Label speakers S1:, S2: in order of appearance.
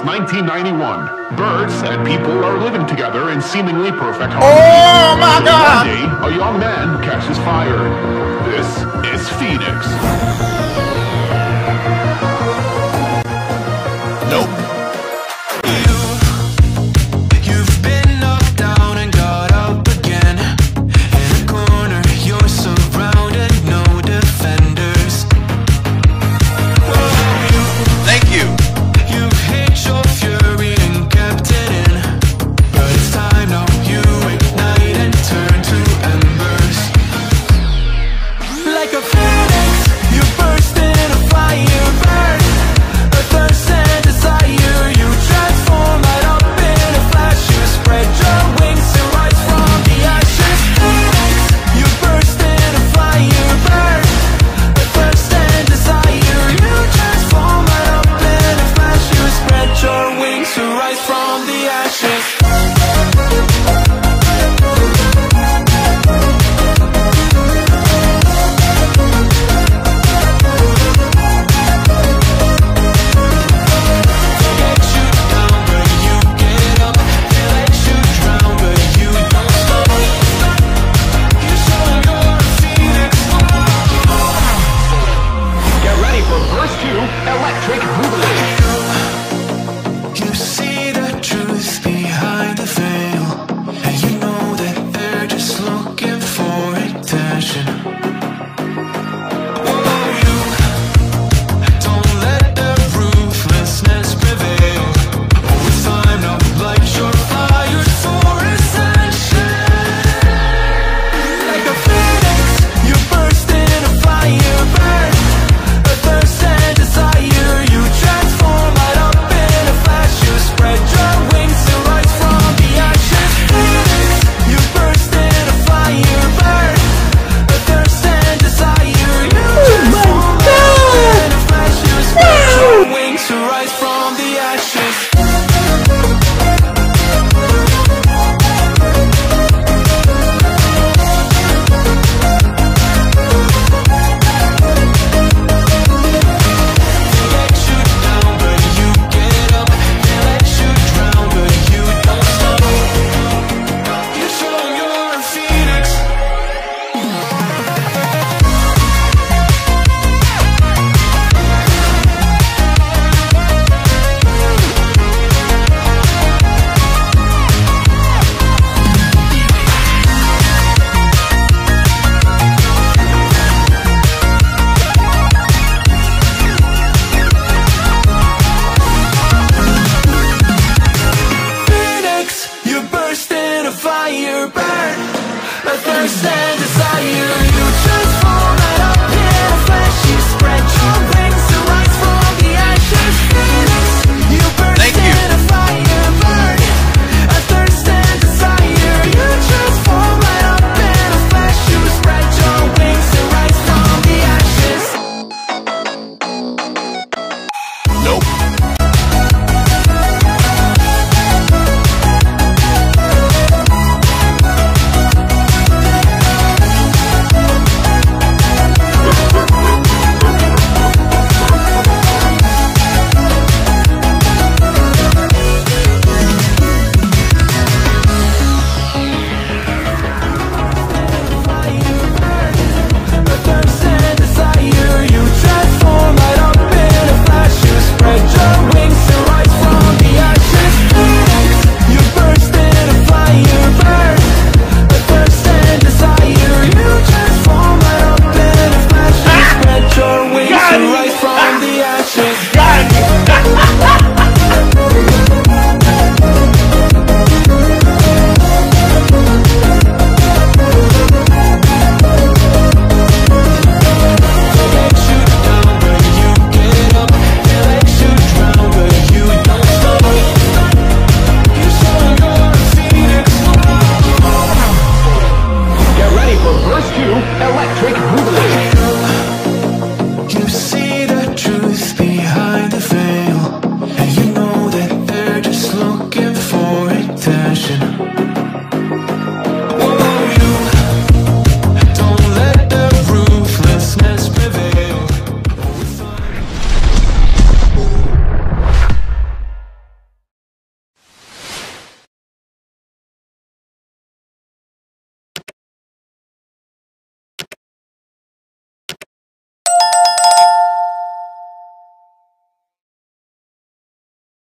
S1: Since 1991, birds and people are living together in seemingly perfect harmony.
S2: Oh my god!
S1: One day, a young man catches fire. This is Phoenix. new electric boogaloo.